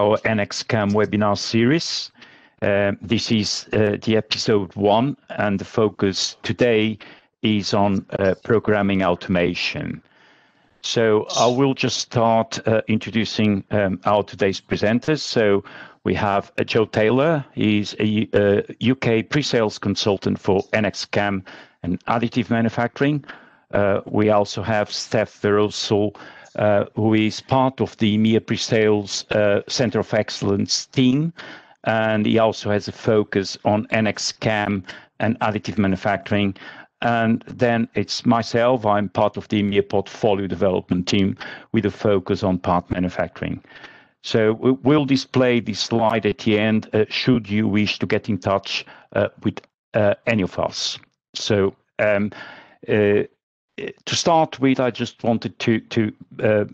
our NXCAM webinar series. Um, this is uh, the episode one, and the focus today is on uh, programming automation. So I will just start uh, introducing um, our today's presenters. So we have Joe Taylor. He's a U.K. pre-sales consultant for NXCAM and additive manufacturing. We also have Steph Veroso, Uh, who is part of the EMEA Pre-Sales uh, Center of Excellence team, and he also has a focus on NXCAM and additive manufacturing. And then it's myself. I'm part of the EMEA portfolio development team with a focus on part manufacturing. So we'll display this slide at the end uh, should you wish to get in touch with any of us. Um, To start with, I just wanted to to uh,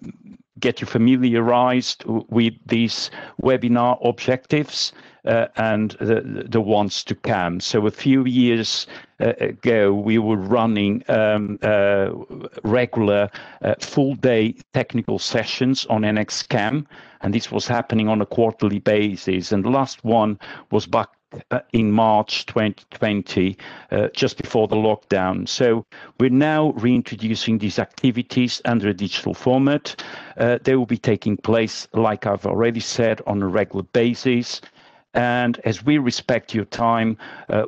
get you familiarized with these webinar objectives uh, and the the ones to come. So a few years uh, ago, we were running um, regular full-day technical sessions on NXCAM, and this was happening on a quarterly basis. And the last one was back Uh, in March 2020, uh, just before the lockdown. So we're now reintroducing these activities under a digital format. Uh, they will be taking place, like I've already said, on a regular basis. And as we respect your time,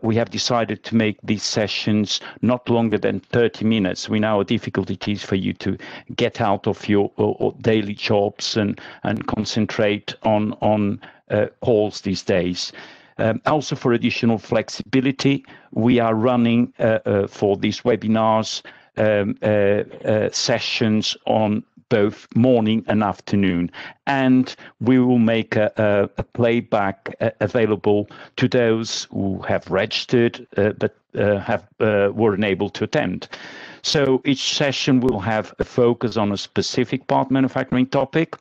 we have decided to make these sessions not longer than 30 minutes. We know how difficult it is for you to get out of your daily jobs and and concentrate on calls these days. Um, also, for additional flexibility, we are running uh, uh, for these webinars um, uh, sessions on both morning and afternoon. And we will make a playback available to those who have registered but have were unable to attend. So each session will have a focus on a specific part manufacturing topic.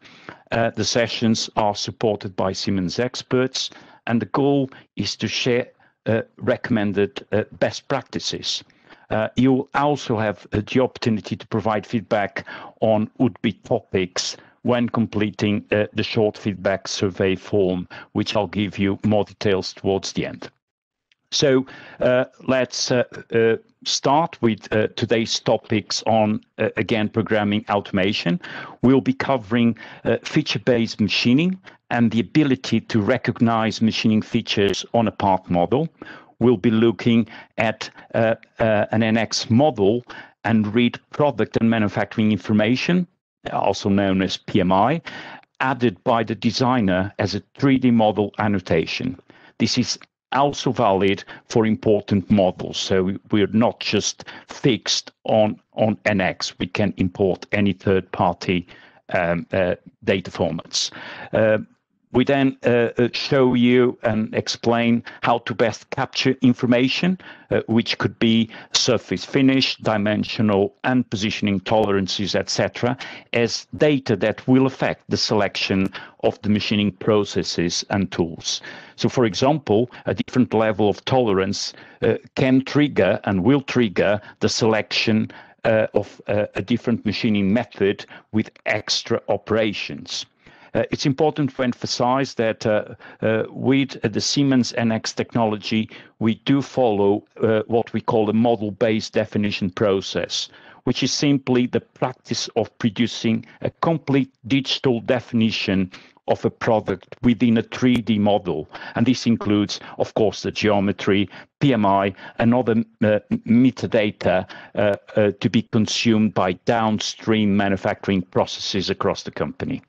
The sessions are supported by Siemens experts, and the goal is to share uh, recommended uh, best practices. Uh, You'll also have the opportunity to provide feedback on would-be topics when completing the short feedback survey form, which I'll give you more details towards the end. So let's start with today's topics on, again, programming automation. We'll be covering feature-based machining and the ability to recognize machining features on a part model. We'll be looking at uh, uh, an NX model and read product and manufacturing information, also known as PMI, added by the designer as a 3D model annotation. This is also valid for important models. So we're not just fixed on on NX. We can import any third-party um, uh, data formats. We then uh, uh, show you and explain how to best capture information, uh, which could be surface finish, dimensional, and positioning tolerances, etc., as data that will affect the selection of the machining processes and tools. So, for example, a different level of tolerance can trigger and will trigger the selection of a different machining method with extra operations. Uh, it's important to emphasize that uh, uh, with the Siemens NX technology, we do follow what we call a model-based definition process, which is simply the practice of producing a complete digital definition of a product within a 3D model. And this includes, of course, the geometry, PMI, and other metadata to be consumed by downstream manufacturing processes across the company.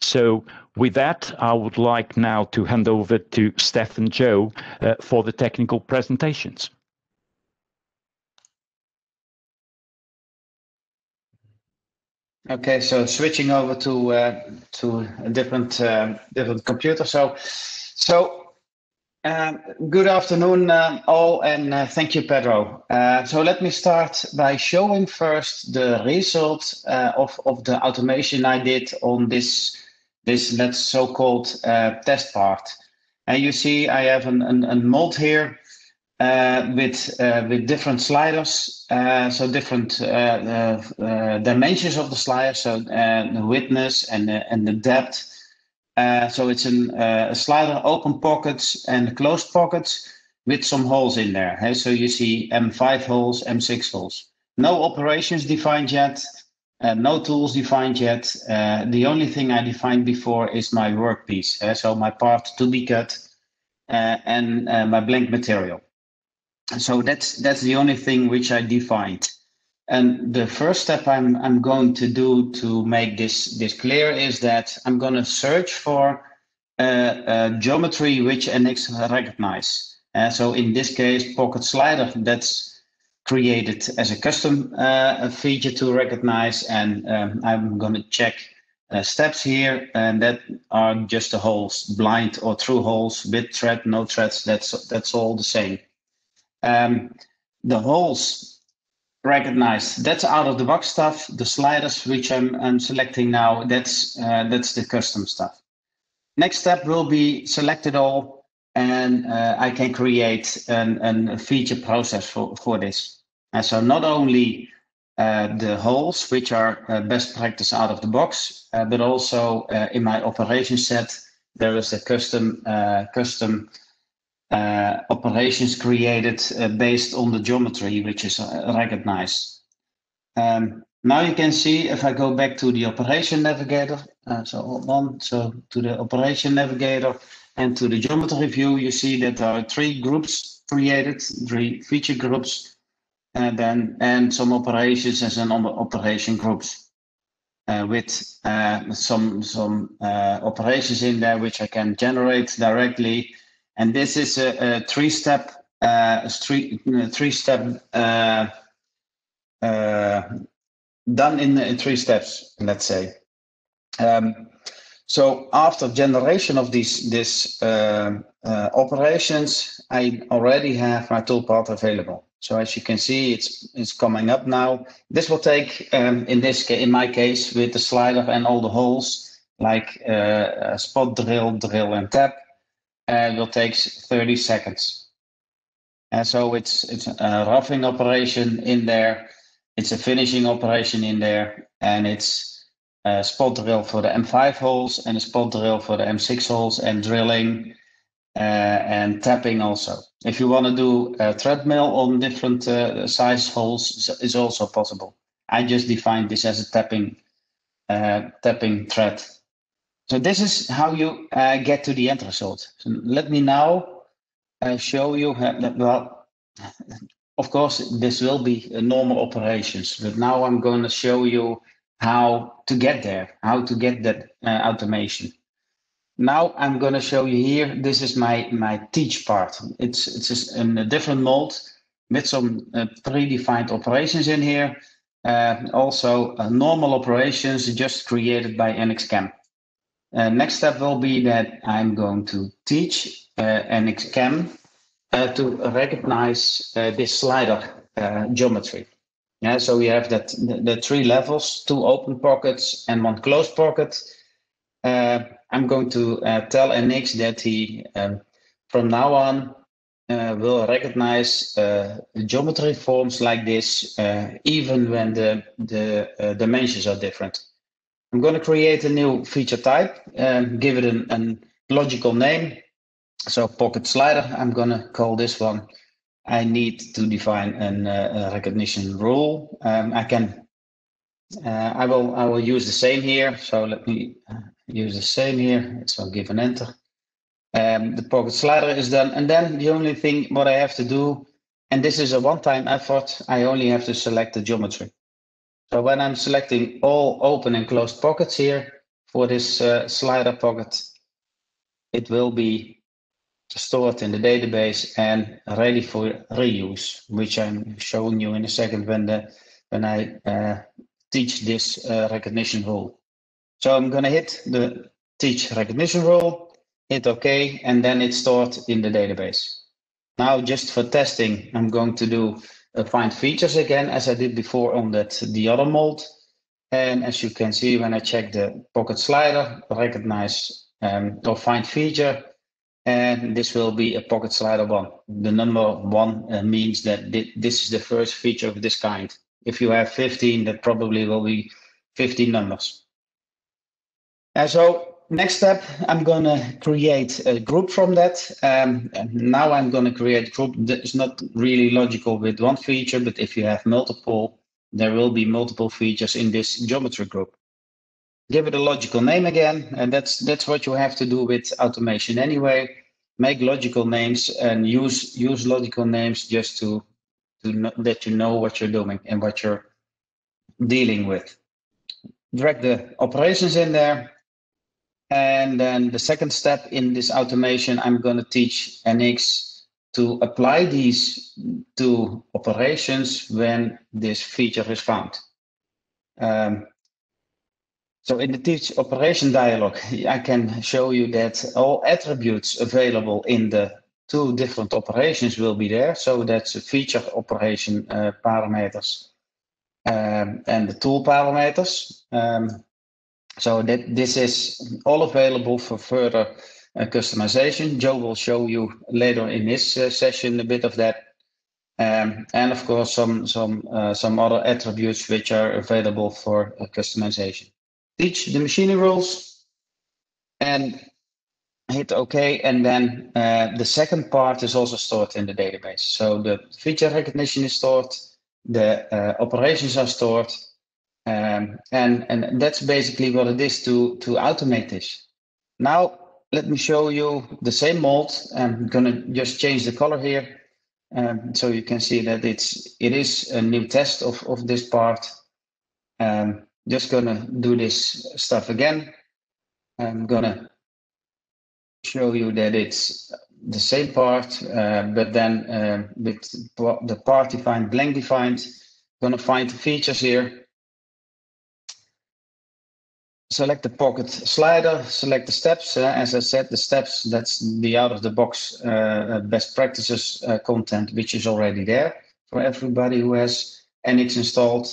So with that, I would like now to hand over to Steph and Joe uh, for the technical presentations. Okay, so switching over to uh, to a uh, different computer. So, so um, good afternoon all, and thank you, Pedro. So let me start by showing first the results of the automation I did on this so-called uh, test part. And you see I have a mold here uh, uh, with different sliders, so different dimensions of the slider, so the width and the depth. Uh, so it's an, uh, a slider open pockets and closed pockets with some holes in there. Hey? So you see M5 holes, M6 holes. No operations defined yet, uh, no tools defined yet. Uh, the only thing I defined before is my workpiece. Uh, so my part to be cut uh, and uh, my blank material. So that's that's the only thing which I defined. And the first step I'm I'm going to do to make this this clear is that I'm going to search for uh, geometry which NX recognize. so in this case, pocket slider. That's created as a custom uh, feature to recognize. And um, I'm going to check uh, steps here, and that are just the holes, blind or true holes, with thread, no threads. That's that's all the same. Um, the holes recognized. That's out of the box stuff. The sliders, which I'm, I'm selecting now, that's uh, that's the custom stuff. Next step will be select it all, and uh, I can create an, an, a feature process for, for this. And so not only uh, the holes, which are uh, best practice out of the box, uh, but also uh, in my operation set, there is a custom uh, custom uh, operations created based on the geometry, which is recognized. Um, now you can see if I go back to the operation navigator, so on, so to the operation navigator and to the geometry view, you see that there are three groups created, three feature groups and then and some operations and some operation groups uh, with uh, some some uh, operations in there which I can generate directly. And this is a, a three-step uh, three three-step uh, uh, done in, three steps. Let's say. Um, so after generation of these this operations, I already have my toolpath available. So as you can see, it's it's coming up now. This will take, um, in this case, in my case, with the slider and all the holes, like uh, spot drill, drill and tap, uh, will take 30 seconds. And so it's it's a roughing operation in there, it's a finishing operation in there, and it's a spot drill for the M5 holes and a spot drill for the M6 holes and drilling and tapping also. If you want to do a thread mill on different uh, size holes, is also possible. I just defined this as a tapping uh, tapping thread. So this is how you uh, get to the end result. So let me now uh, show you that, well, of course, this will be normal operations, but now I'm going to show you how to get there, how to get that uh, automation. Now I'm going to show you here. This is my my teach part. It's it's in a different mold with some uh, predefined operations in here. Uh, also uh, normal operations just created by NXCam. Uh, next step will be that I'm going to teach uh, NXCam uh, to recognize this slider geometry. Yeah, so we have that the, the, three levels: two open pockets and one closed pocket. I'm going to uh, tell NX that he, um, from now on, uh, will recognize uh, geometry forms like this, uh, even when the, the uh, dimensions are different. I'm going to create a new feature type, and give it an, an logical name. So pocket slider, I'm going to call this one. I need to define an, uh, a recognition rule. Um, I can, I will, I will use the same here. So let me use the same here. So I'll give an enter. Um, the pocket slider is done. And then the only thing what I have to do, and this is a one-time effort, I only have to select the geometry. So when I'm selecting all open and closed pockets here for this uh, slider pocket, it will be stored in the database and ready for reuse, which I'm showing you in a second when the when I uh, teach this uh, recognition rule. So I'm going to hit the teach recognition rule, hit OK, and then it's stored in the database. Now, just for testing, I'm going to do uh, find features again, as I did before on that the other mold. And as you can see, when I check the pocket slider, recognize um, or find feature, and this will be a pocket slider one. The number one uh, means that this is the first feature of this kind. If you have 15, that probably will be 15 numbers. And so next step, I'm gonna create a group from that. Um, now I'm gonna create a group that is not really logical with one feature, but if you have multiple, there will be multiple features in this geometry group. Give it a logical name again, and that's that's what you have to do with automation anyway. Make logical names and use use logical names just to to know, that you know what you're doing and what you're dealing with. Drag the operations in there, and then the second step in this automation, I'm going to teach NX to apply these to operations when this feature is found. Um, so in the teach operation dialog, I can show you that all attributes available in the two different operations will be there. So that's the feature operation uh, parameters um, and the tool parameters. Um, so that this is all available for further uh, customization. Joe will show you later in his uh, session a bit of that. Um, and of course, some some uh, some other attributes which are available for uh, customization. Teach the machining rules and hit OK. And then uh, the second part is also stored in the database. So the feature recognition is stored, the uh, operations are stored, um, and, and that's basically what it is to, to automate this. Now, let me show you the same mold. I'm gonna just change the color here. Um, so you can see that it's it is a new test of, of this part. Um, just gonna do this stuff again. I'm gonna show you that it's the same part, uh, but then uh, with the part defined, blank defined. Gonna find the features here select the pocket slider, select the steps. Uh, as I said, the steps, that's the out of the box uh, uh, best practices uh, content, which is already there for everybody who has NX installed.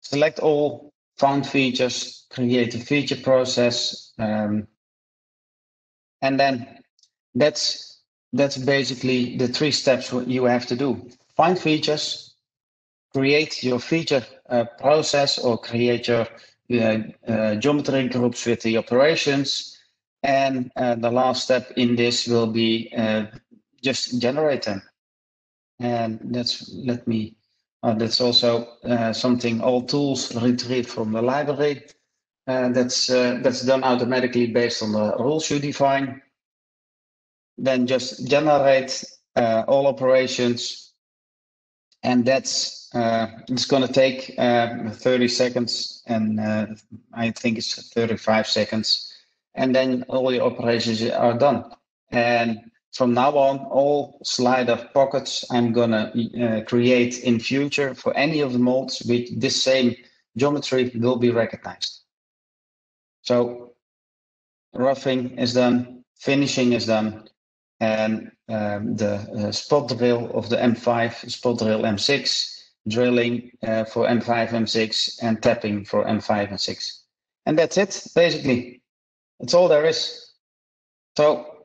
Select all found features, create a feature process. Um, and then that's, that's basically the three steps you have to do. Find features, create your feature uh, process or create your geometry groups with the operations. And uh, the last step in this will be uh, just generate them. And that's, let me, uh, that's also uh, something all tools retrieve from the library. Uh, that's, that's done automatically based on the rules you define. Then just generate all operations. And that's uh, it's going to take uh, 30 seconds, and uh, I think it's 35 seconds, and then all your operations are done. And from now on, all slider pockets I'm going to uh, create in future for any of the molds with this same geometry will be recognized. So roughing is done, finishing is done, and the uh, spot drill of the M5, spot drill M6 drilling uh, for M5, M6, and tapping for M5 and 6. And that's it, basically. That's all there is. So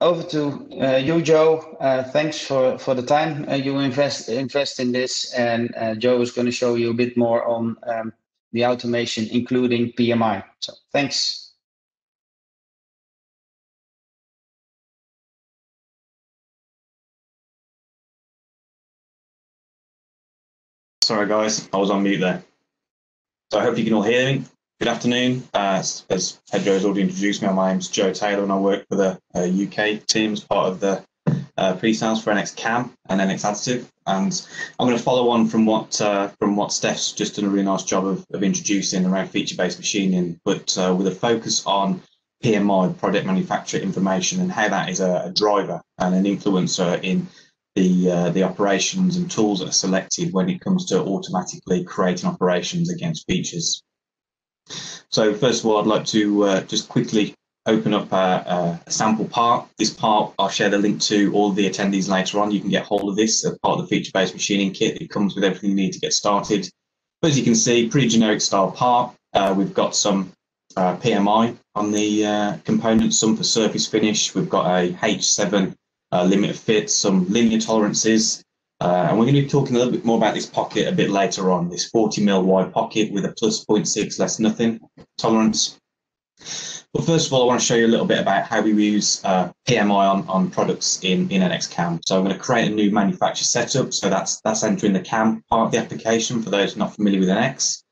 over to uh, you, Joe. Thanks for, for the time you invest invest in this. And Joe is going to show you a bit more on um, the automation, including PMI. So thanks. Sorry, guys, I was on mute there. So I hope you can all hear me. Good afternoon. Uh, as Pedro has already introduced me, my name's Joe Taylor and I work for the uh, UK team as part of the uh, pre-sales for NX Cam and NX Additive. And I'm going to follow on from what uh, from what Steph's just done a really nice job of, of introducing around feature-based machining, but uh, with a focus on PMI, product manufacturer information, and how that is a, a driver and an influencer in the uh, the operations and tools that are selected when it comes to automatically creating operations against features. So first of all, I'd like to uh, just quickly open up a, a, sample part. This part, I'll share the link to all the attendees later on. You can get hold of this as part of the feature-based machining kit. It comes with everything you need to get started. But as you can see, pretty generic style part. Uh, we've got some uh, PMI on the uh, components, some for surface finish. We've got a H7 uh, limit of fit, some linear tolerances. Uh, and we're going to be talking a little bit more about this pocket a bit later on, this 40 mil wide pocket with a plus 0.6 less nothing tolerance. But first of all, I want to show you a little bit about how we use uh, PMI on, on products in, in NX CAM. So I'm going to create a new manufacturer setup. So that's that's entering the CAM part of the application for those not familiar with NX.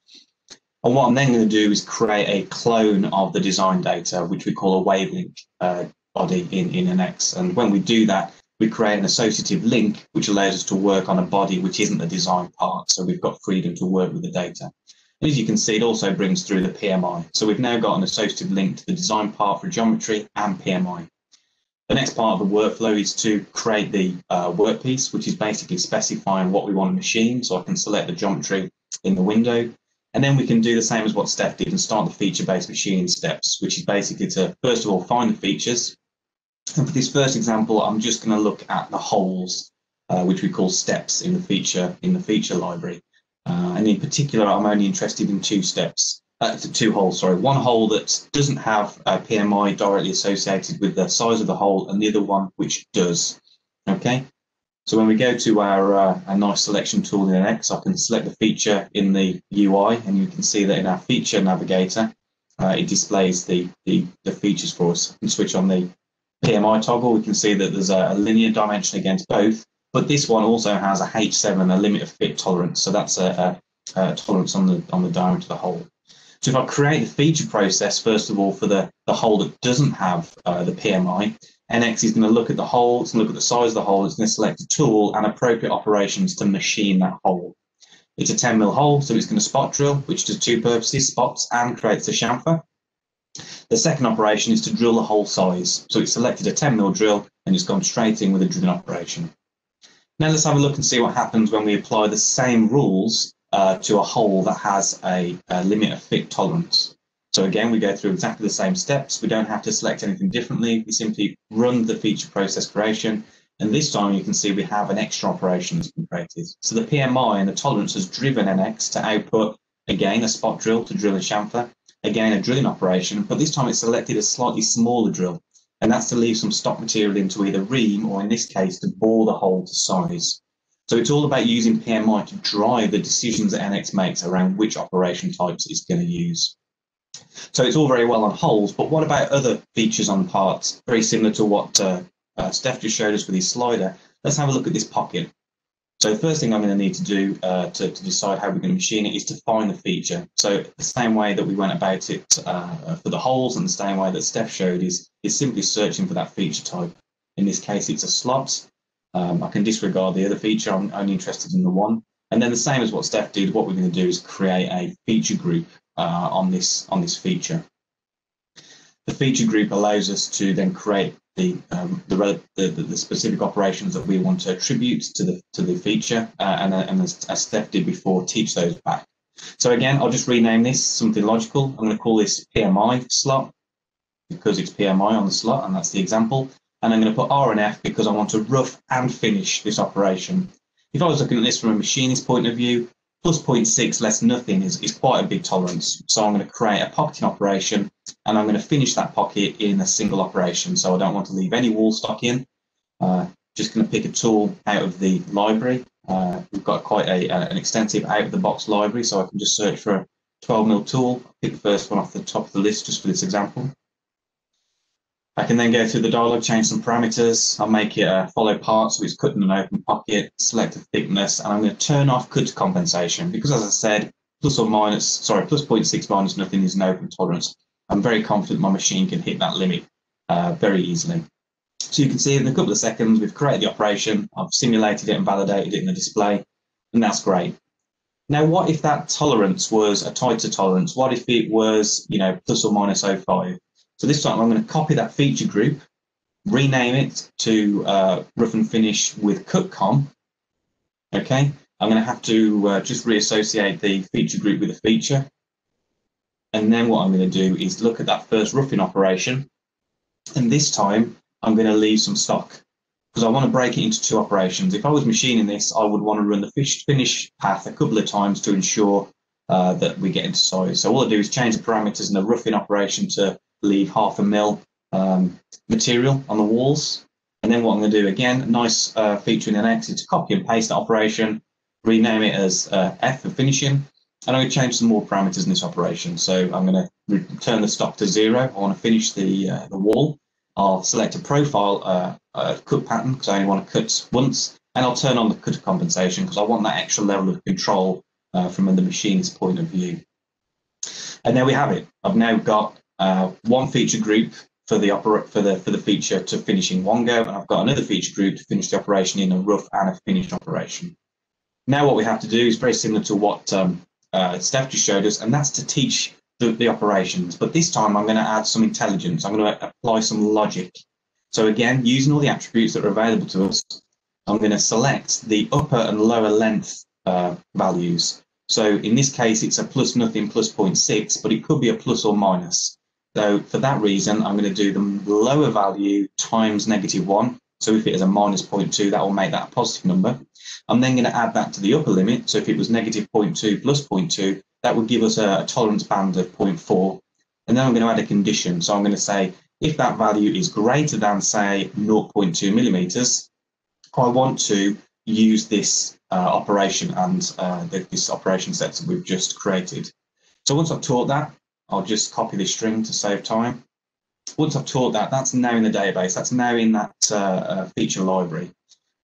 And what I'm then going to do is create a clone of the design data, which we call a wavelink uh, body in, in NX. And when we do that, we create an associative link, which allows us to work on a body which isn't the design part. So we've got freedom to work with the data. And as you can see, it also brings through the PMI. So we've now got an associative link to the design part for geometry and PMI. The next part of the workflow is to create the uh, workpiece, which is basically specifying what we want to machine. So I can select the geometry in the window. And then we can do the same as what Steph did and start the feature-based machining steps, which is basically to, first of all, find the features. And for this first example, I'm just going to look at the holes, uh, which we call steps in the feature in the feature library. Uh, and in particular, I'm only interested in two steps, uh, two holes, sorry. One hole that doesn't have a PMI directly associated with the size of the hole and the other one which does. Okay, so when we go to our, uh, our nice selection tool in NX, I can select the feature in the UI and you can see that in our feature navigator, uh, it displays the, the, the, features for us. Can switch on the PMI toggle, we can see that there's a, linear dimension against both but this one also has a H7, a limit of fit tolerance. So that's a, a, a tolerance on the on the diameter of the hole. So if I create the feature process, first of all, for the, the hole that doesn't have uh, the PMI, NX is going to look at the hole, it's going to look at the size of the hole, it's going to select a tool and appropriate operations to machine that hole. It's a 10 mil hole, so it's going to spot drill, which does two purposes, spots and creates a chamfer. The second operation is to drill the hole size. So it's selected a 10 mil drill and it's gone straight in with a drilling operation. Now let's have a look and see what happens when we apply the same rules uh, to a hole that has a, a, limit of fit tolerance. So again, we go through exactly the same steps. We don't have to select anything differently. We simply run the feature process creation. And this time you can see we have an extra operation that's been created. So the PMI and the tolerance has driven NX to output, again, a spot drill to drill a chamfer, again, a drilling operation, but this time it's selected a slightly smaller drill and that's to leave some stock material into either ream or in this case to bore the hole to size. So it's all about using PMI to drive the decisions that NX makes around which operation types it's going to use. So it's all very well on holes, but what about other features on parts? Very similar to what uh, uh, Steph just showed us with his slider. Let's have a look at this pocket. So the first thing I'm going to need to do uh, to, to, decide how we're going to machine it is to find the feature. So the same way that we went about it uh, for the holes and the same way that Steph showed is, is simply searching for that feature type. In this case, it's a slot. Um, I can disregard the other feature. I'm only interested in the one. And then the same as what Steph did, what we're going to do is create a feature group uh, on this on this feature. The feature group allows us to then create the, um, the, the, the, specific operations that we want to attribute to the to the feature, uh, and, and as, as Steph did before, teach those back. So again, I'll just rename this something logical. I'm going to call this PMI slot because it's PMI on the slot, and that's the example. And I'm going to put R and F because I want to rough and finish this operation. If I was looking at this from a machinist point of view, plus 0.6 less nothing is, is quite a big tolerance. So I'm going to create a pocketing operation and I'm going to finish that pocket in a single operation. So I don't want to leave any wall stock in. Uh, just going to pick a tool out of the library. Uh, we've got quite a, an extensive out of the box library, so I can just search for a 12 mil tool. Pick the first one off the top of the list just for this example. I can then go through the dialog, change some parameters. I'll make it a follow part, so it's cut in an open pocket, select a thickness, and I'm going to turn off cut compensation because as I said, plus or minus, sorry, plus 0.6 minus nothing is an open tolerance. I'm very confident my machine can hit that limit uh, very easily. So you can see in a couple of seconds, we've created the operation, I've simulated it and validated it in the display, and that's great. Now, what if that tolerance was a tighter tolerance? What if it was, you know, plus or minus 0.5? So this time I'm going to copy that feature group, rename it to uh, rough and finish with cutcom. Okay, I'm going to have to uh, just reassociate the feature group with a feature. And then what I'm going to do is look at that first roughing operation. And this time I'm going to leave some stock because I want to break it into two operations. If I was machining this, I would want to run the finish path a couple of times to ensure uh, that we get into size. So all I do is change the parameters in the roughing operation to leave half a mil um, material on the walls. And then what I'm going to do again, a nice uh, feature in NX is to copy and paste that operation, rename it as uh, F for finishing, and I'm going to change some more parameters in this operation. So I'm going to return the stop to zero. I want to finish the, uh, the wall. I'll select a profile uh, uh, cut pattern because I only want to cut once, and I'll turn on the cut compensation because I want that extra level of control uh, from the machinist point of view. And there we have it. I've now got uh, one feature group for the opera for the for the feature to finish in one go, and I've got another feature group to finish the operation in a rough and a finished operation. Now what we have to do is very similar to what um, uh, Steph just showed us, and that's to teach the, the operations. But this time I'm going to add some intelligence. I'm going to apply some logic. So again, using all the attributes that are available to us, I'm going to select the upper and lower length uh, values. So in this case, it's a plus nothing plus 0.6, but it could be a plus or minus. So for that reason, I'm going to do the lower value times negative 1. So if it is a minus 0.2, that will make that a positive number. I'm then going to add that to the upper limit. So if it was negative 0.2 plus 0.2, that would give us a, a tolerance band of 0.4. And then I'm going to add a condition. So I'm going to say if that value is greater than, say, 0.2 millimeters, I want to use this uh, operation and uh, this operation set that we've just created. So once I've taught that, I'll just copy this string to save time. Once I've taught that, that's now in the database. That's now in that uh, uh feature library.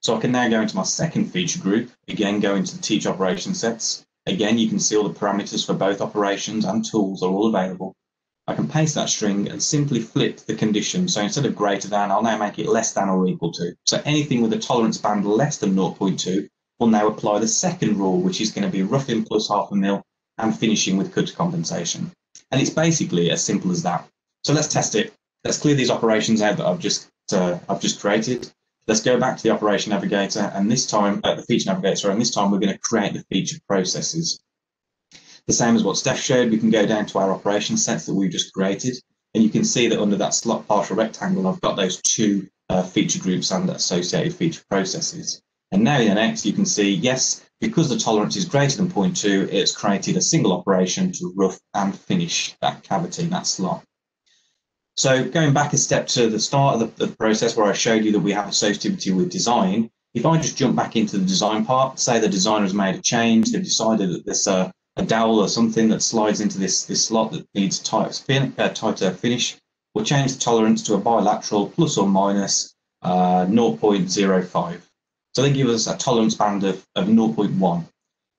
So I can now go into my second feature group, again, go into the teach operation sets. Again, you can see all the parameters for both operations and tools are all available. I can paste that string and simply flip the condition. So instead of greater than, I'll now make it less than or equal to. So anything with a tolerance band less than 0.2 will now apply the second rule, which is going to be roughing plus half a mil and finishing with cut compensation. And it's basically as simple as that. So let's test it. Let's clear these operations out that I've just uh, I've just created. Let's go back to the operation navigator and this time, uh, the feature navigator, and this time we're going to create the feature processes. The same as what Steph showed, we can go down to our operation sets that we've just created, and you can see that under that slot partial rectangle, I've got those two uh, feature groups and associated feature processes. And now in NX, you can see, yes, because the tolerance is greater than 0.2, it's created a single operation to rough and finish that cavity, that slot. So going back a step to the start of the, the, process where I showed you that we have associativity with design, if I just jump back into the design part, say the designer has made a change, they've decided that there's a, a dowel or something that slides into this, this slot that needs tight uh, tighter finish, we'll change the tolerance to a bilateral plus or minus uh, 0.05. So they give us a tolerance band of, of 0.1.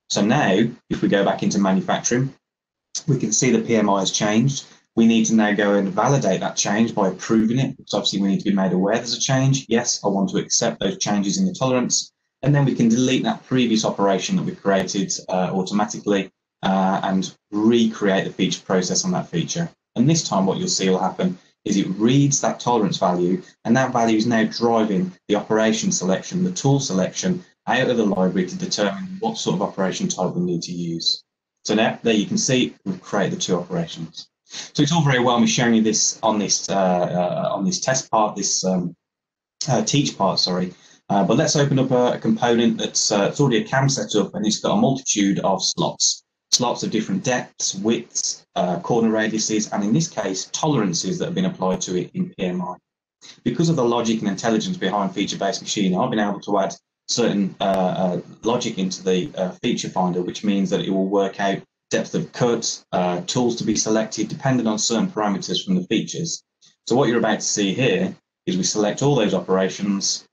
So now, if we go back into manufacturing, we can see the PMI has changed. We need to now go and validate that change by approving it, because obviously we need to be made aware there's a change. Yes, I want to accept those changes in the tolerance. And then we can delete that previous operation that we created uh, automatically uh, and recreate the feature process on that feature. And this time what you'll see will happen is it reads that tolerance value and that value is now driving the operation selection, the tool selection out of the library to determine what sort of operation type we need to use. So now there you can see we've created the two operations. So it's all very well me showing you this on this uh, uh, on this test part, this um, uh, teach part, sorry. Uh, but let's open up a, a component that's uh, it's already a cam setup and it's got a multitude of slots. Slots of different depths, widths, uh, corner radiuses, and in this case, tolerances that have been applied to it in PMI. Because of the logic and intelligence behind feature-based machining, I've been able to add certain logic into the feature finder, which means that it will work out depth of cut, uh, tools to be selected, depending on certain parameters from the features. So what you're about to see here is we select all those operations,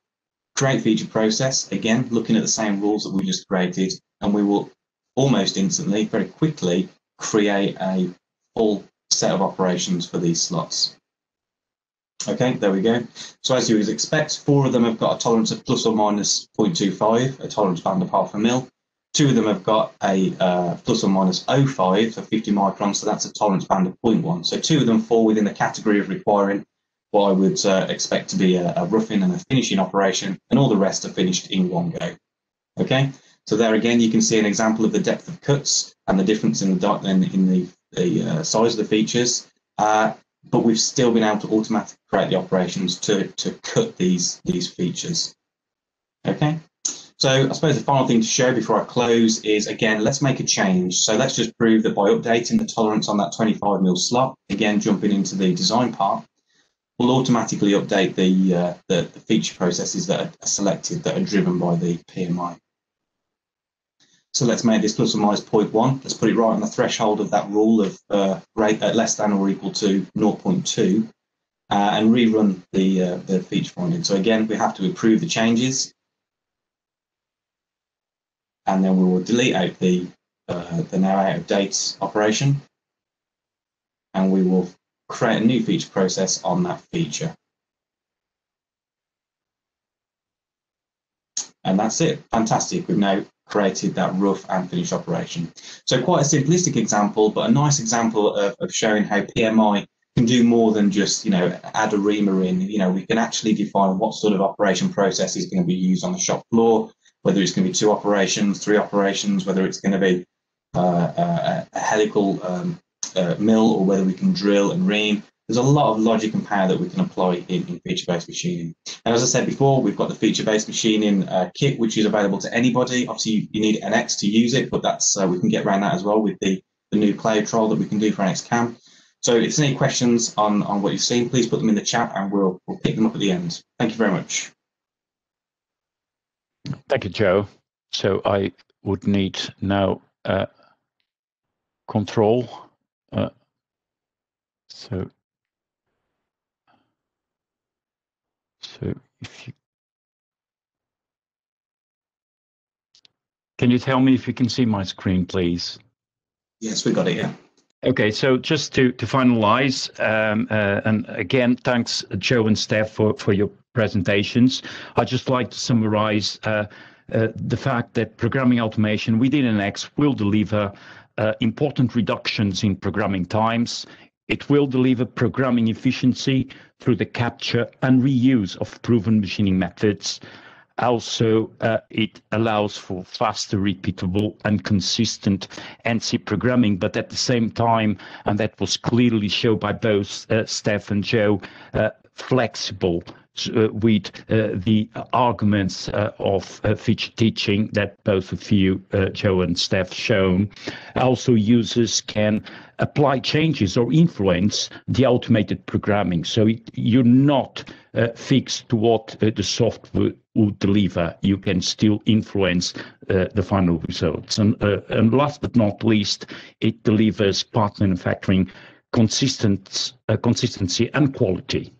create feature process, again, looking at the same rules that we just created, and we will almost instantly, very quickly, create a full set of operations for these slots. Okay, there we go. So as you would expect, four of them have got a tolerance of plus or minus 0.25, a tolerance band of half a mil. Two of them have got a uh, plus or minus 0.5 for 50 microns, so that's a tolerance band of 0.1. So two of them fall within the category of requiring what I would uh, expect to be a, a roughing and a finishing operation, and all the rest are finished in one go. Okay, so there again you can see an example of the depth of cuts and the difference in the in, in the, the uh, size of the features. Uh, but we've still been able to automatically create the operations to, to cut these these features. Okay. So I suppose the final thing to show before I close is, again, let's make a change. So let's just prove that by updating the tolerance on that 25 mil slot, again, jumping into the design part, we'll automatically update the, uh, the, the, feature processes that are selected that are driven by the PMI. So let's make this plus or minus 0.1. Let's put it right on the threshold of that rule of uh, great, uh, less than or equal to 0.2 uh, and rerun the, uh, the feature finding. So again, we have to approve the changes and then we will delete out the, uh, the now out of date operation and we will create a new feature process on that feature. And that's it. Fantastic. We've now created that rough and finished operation. So quite a simplistic example, but a nice example of, of showing how PMI can do more than just, you know, add a reamer in. You know, we can actually define what sort of operation process is going to be used on the shop floor, whether it's going to be two operations, three operations, whether it's going to be uh, a, a helical um, uh, mill or whether we can drill and ream there's a lot of logic and power that we can apply in, in feature-based machining. And as I said before, we've got the feature-based machining uh, kit, which is available to anybody. Obviously, you, you need NX to use it, but that's uh, we can get around that as well with the, the new cloud trial that we can do for NX Cam. So if there's any questions on, on what you've seen, please put them in the chat and we'll, we'll pick them up at the end. Thank you very much. Thank you, Joe. So I would need now uh, control. Uh, so So if you Can you tell me if you can see my screen, please? Yes, we got it, yeah. Okay, so just to, finalize, um, uh, and again, thanks Joe and Steph for, your presentations. I'd just like to summarize uh, uh, the fact that programming automation within NX will deliver important reductions in programming times, it will deliver programming efficiency through the capture and reuse of proven machining methods. Also, uh, it allows for faster, repeatable, and consistent NC programming, but at the same time, and that was clearly shown by both uh, Steph and Joe, uh, flexible with uh, the arguments uh, of feature teaching that both of you, Joe and Steph, shown. Also, users can apply changes or influence the automated programming. So it, you're not uh, fixed to what uh, the software will deliver. You can still influence uh, the final results. And, and last but not least, it delivers part manufacturing consistency and quality.